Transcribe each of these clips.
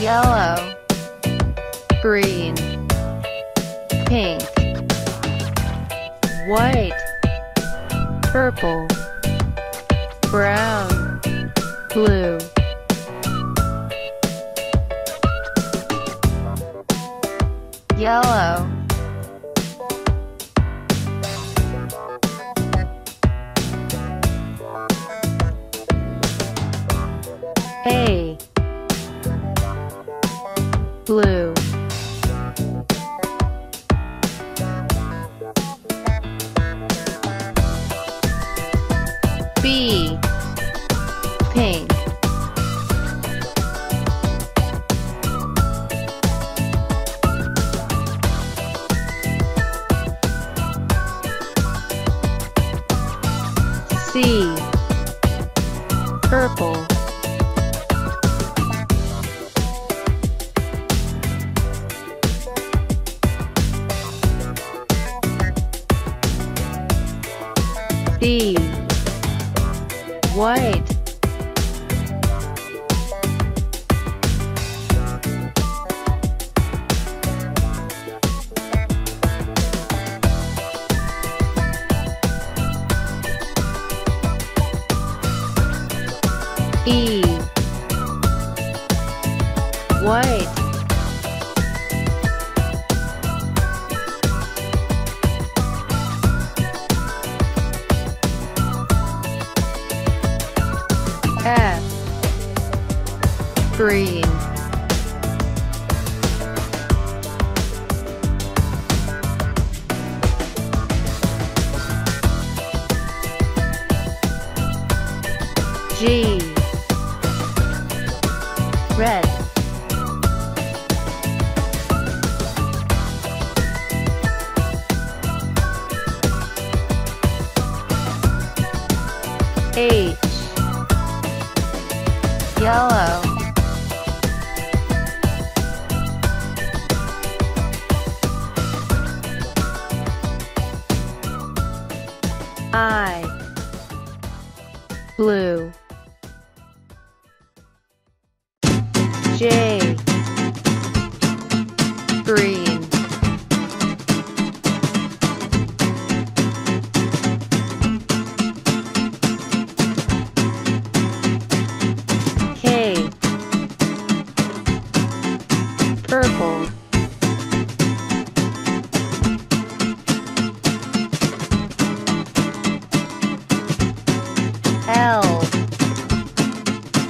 yellow, green, pink, white, purple, brown, blue. Yellow. D. White. E. White. Green. G. Red. Blue. J.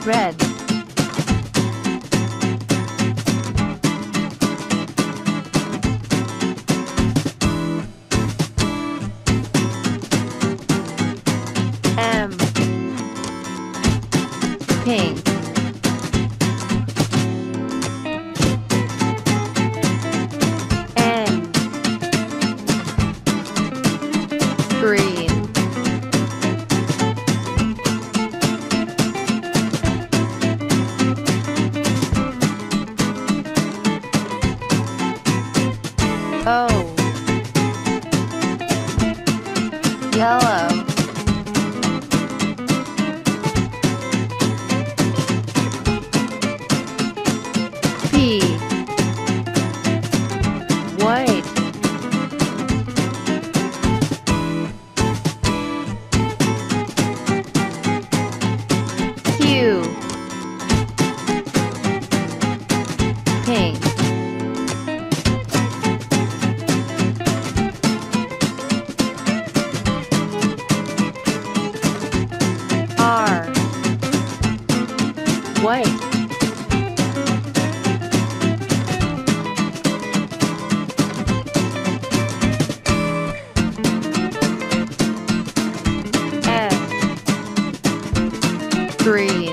Red. O. Yellow. White. Uh, S. Green.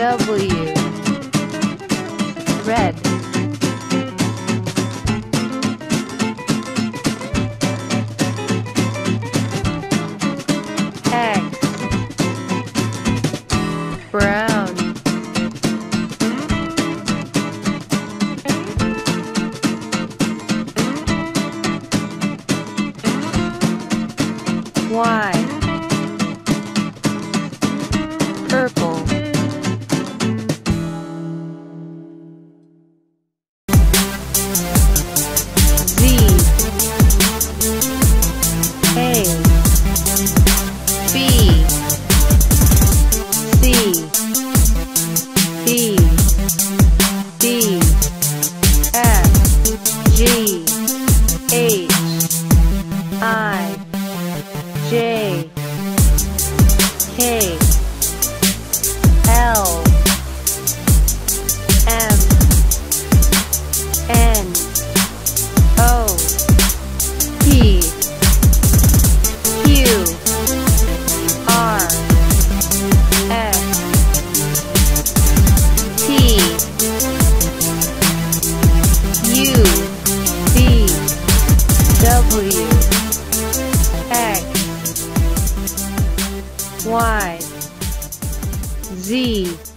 W. Red D D F G H I J K Y Z